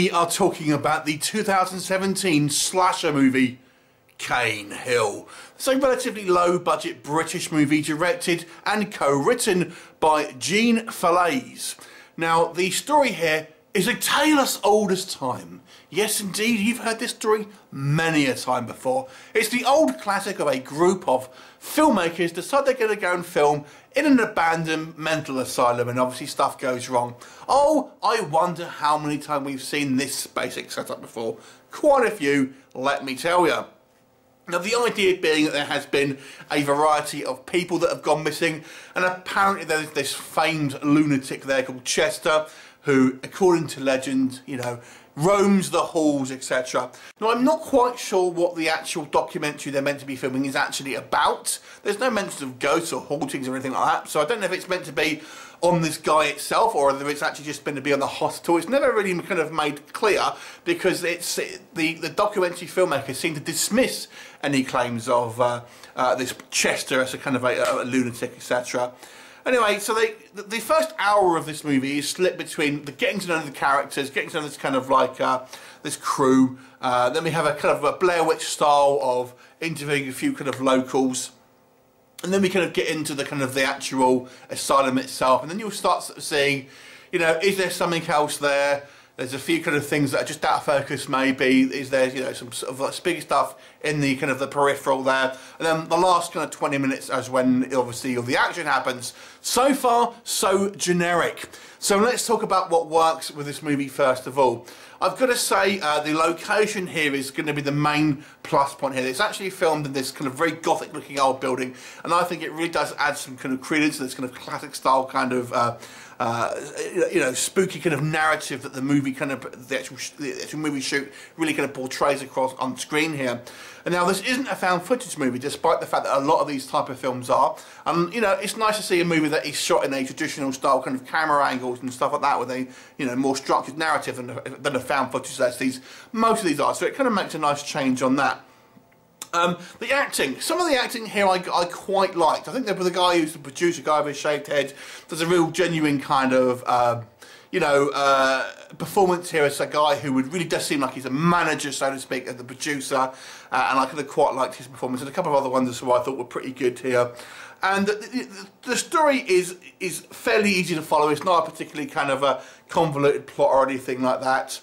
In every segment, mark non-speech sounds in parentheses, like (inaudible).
we are talking about the 2017 slasher movie Cain Hill. It's a relatively low budget British movie directed and co-written by Gene Fallaize. Now the story here is a tale as old as time. Yes indeed, you've heard this story many a time before. It's the old classic of a group of filmmakers decide they're going to go and film in an abandoned mental asylum and obviously stuff goes wrong. Oh, I wonder how many times we've seen this basic setup before. Quite a few, let me tell you. Now the idea being that there has been a variety of people that have gone missing and apparently there's this famed lunatic there called Chester who, according to legend, you know, roams the halls, etc. Now, I'm not quite sure what the actual documentary they're meant to be filming is actually about. There's no mention of ghosts or hauntings or anything like that, so I don't know if it's meant to be on this guy itself or whether it's actually just meant to be on the hospital. It's never really kind of made clear because it's the, the documentary filmmakers seem to dismiss any claims of uh, uh, this Chester as a kind of a, a lunatic, etc. Anyway, so they, the first hour of this movie is split between the getting to know the characters, getting to know this kind of like uh, this crew. Uh, then we have a kind of a Blair Witch style of interviewing a few kind of locals. And then we kind of get into the kind of the actual asylum itself. And then you'll start seeing, you know, is there something else there? There's a few kind of things that are just out of focus maybe. Is there, you know, some sort of like spooky stuff in the kind of the peripheral there. And then the last kind of 20 minutes is when obviously all the action happens. So far, so generic. So let's talk about what works with this movie first of all. I've got to say uh, the location here is going to be the main plus point here. It's actually filmed in this kind of very gothic looking old building and I think it really does add some kind of credence to this kind of classic style kind of uh, uh, you know, spooky kind of narrative that the movie kind of, the actual, the actual movie shoot really kind of portrays across on screen here. And now this isn't a found footage movie, despite the fact that a lot of these type of films are. And you know, it's nice to see a movie that is shot in a traditional style, kind of camera angles and stuff like that, with a you know more structured narrative than a, than a found footage as these most of these are. So it kind of makes a nice change on that. Um, the acting, some of the acting here I, I quite liked. I think the, the guy who's the producer, guy with a shaved head, does a real genuine kind of, uh, you know, uh, performance here as a guy who would really does seem like he's a manager, so to speak, as the producer. Uh, and I kind of quite liked his performance. And a couple of other ones who I thought were pretty good here. And the, the, the, story is is fairly easy to follow. It's not a particularly kind of a convoluted plot or anything like that.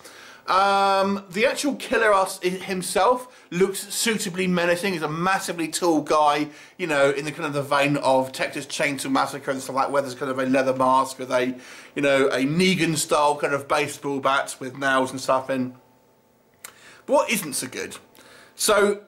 Um, the actual killer himself looks suitably menacing. He's a massively tall guy, you know, in the kind of the vein of Texas Chainsaw Massacre and stuff like where there's kind of a leather mask with a, you know, a Negan style kind of baseball bat with nails and stuff in. But what isn't so good? So,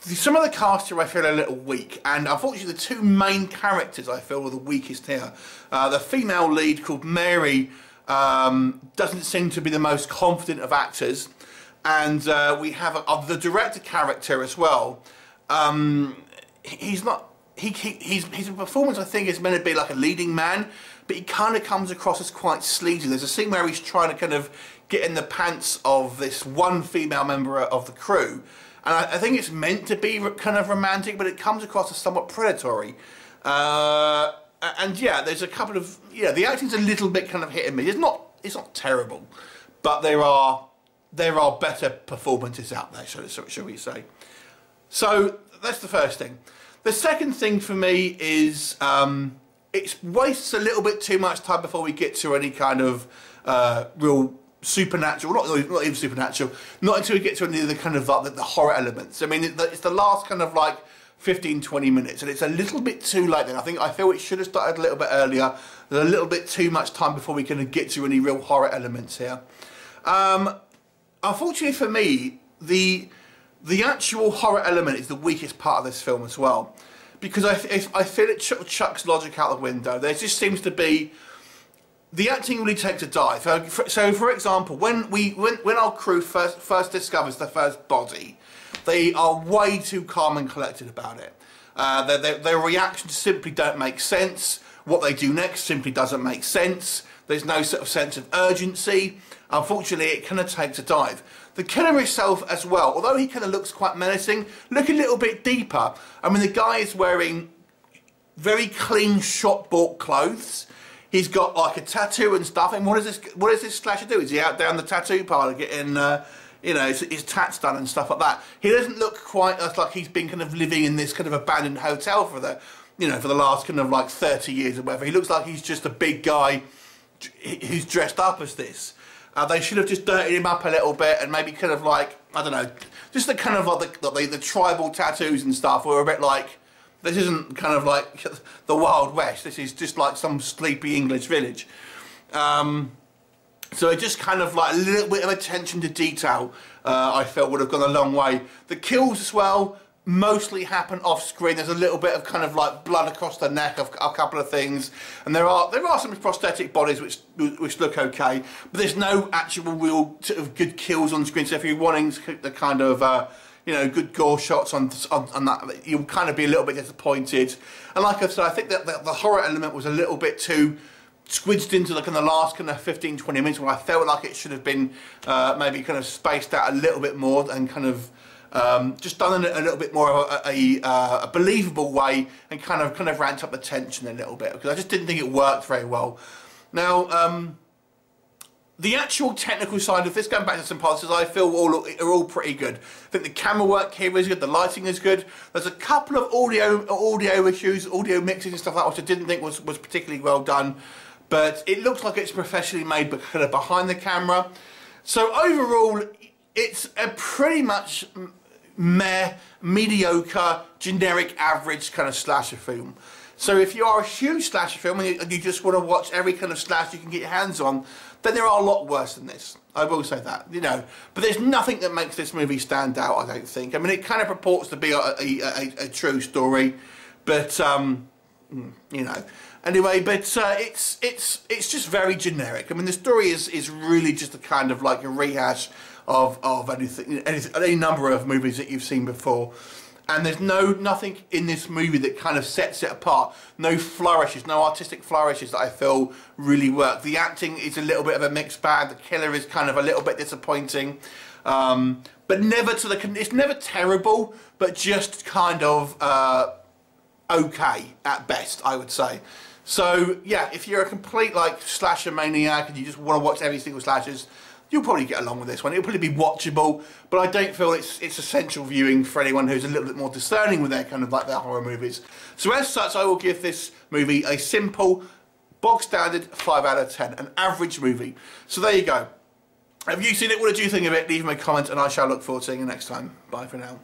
some of the cast here I feel a little weak, and unfortunately the two main characters I feel are the weakest here. Uh, the female lead called Mary um, doesn't seem to be the most confident of actors. And uh, we have a, the director character as well. Um, he's not. He, he, he's, his performance, I think, is meant to be like a leading man, but he kind of comes across as quite sleazy. There's a scene where he's trying to kind of get in the pants of this one female member of the crew, and I, I think it's meant to be kind of romantic, but it comes across as somewhat predatory. Uh, and yeah, there's a couple of yeah, the acting's a little bit kind of hit and miss. It's not it's not terrible, but there are there are better performances out there, shall, shall we say? So that's the first thing. The second thing for me is um, it wastes a little bit too much time before we get to any kind of uh, real supernatural, not, not even supernatural, not until we get to any of the kind of like the, the horror elements. I mean, it's the last kind of like 15, 20 minutes, and it's a little bit too late then. I think I feel it should have started a little bit earlier. There's a little bit too much time before we can get to any real horror elements here. Um, unfortunately for me, the the actual horror element is the weakest part of this film as well, because I, I feel it ch chucks logic out the window. There just seems to be the acting really takes a dive. So, for, so for example, when we when, when our crew first first discovers the first body, they are way too calm and collected about it. Uh, their, their, their reactions simply don't make sense. What they do next simply doesn't make sense. There's no sort of sense of urgency. Unfortunately, it kind of takes a dive. The killer himself as well, although he kind of looks quite menacing, look a little bit deeper. I mean, the guy is wearing very clean shop bought clothes. he's got like a tattoo and stuff. And what does this what does this slasher do? Is he out down the tattoo parlor getting uh, you know his, his tats done and stuff like that? He doesn't look quite as like he's been kind of living in this kind of abandoned hotel for the you know for the last kind of like 30 years or whatever. He looks like he's just a big guy who's dressed up as this. Uh, they should have just dirtied him up a little bit and maybe kind of like I don't know, just the kind of like the, the, the tribal tattoos and stuff were a bit like this isn't kind of like (laughs) the Wild West. This is just like some sleepy English village. Um, so it just kind of like a little bit of attention to detail, uh, I felt would have gone a long way. The kills as well mostly happen off screen. There's a little bit of kind of like blood across the neck of a couple of things, and there are there are some prosthetic bodies which which look okay, but there's no actual real sort of good kills on screen. So if you're wanting the kind of uh, you know, good gore shots on, on, on, that, you'll kind of be a little bit disappointed. And like I said, I think that the, the horror element was a little bit too squidged into like in the last kind of 15, 20 minutes where I felt like it should have been uh, maybe kind of spaced out a little bit more and kind of um, just done in a, little bit more of a, a, a, believable way and kind of kind of ramped up the tension a little bit because I just didn't think it worked very well. Now, um, the actual technical side of this, going back to some parts, I feel all are all pretty good. I think the camera work here is good, the lighting is good. There's a couple of audio audio issues, audio mixes and stuff like that, which I didn't think was, was particularly well done. But it looks like it's professionally made, but kind of behind the camera. So overall, it's a pretty much meh, mediocre, generic, average kind of slasher film. So if you are a huge slasher film and you, just want to watch every kind of slash you can get your hands on, then there are a lot worse than this. I will say that, you know. But there's nothing that makes this movie stand out, I don't think. I mean, it kind of purports to be a, a, a, a true story, but, um, you know. Anyway, but uh, it's it's it's just very generic. I mean, the story is is really just a kind of like a rehash of of anything, anything any number of movies that you've seen before and there's no nothing in this movie that kind of sets it apart. No flourishes, no artistic flourishes that I feel really work. The acting is a little bit of a mixed bag. The killer is kind of a little bit disappointing, um, but never to the. It's never terrible, but just kind of uh, okay at best, I would say. So yeah, if you're a complete like slasher maniac and you just want to watch every single slashers, you'll probably get along with this one. It'll probably be watchable, but I don't feel it's it's essential viewing for anyone who's a little bit more discerning with their kind of like their horror movies. So as such, I will give this movie a simple, bog standard 5 out of 10, an average movie. So there you go. Have you seen it? What did you think of it? Leave me a comment and I shall look forward to seeing you next time. Bye for now.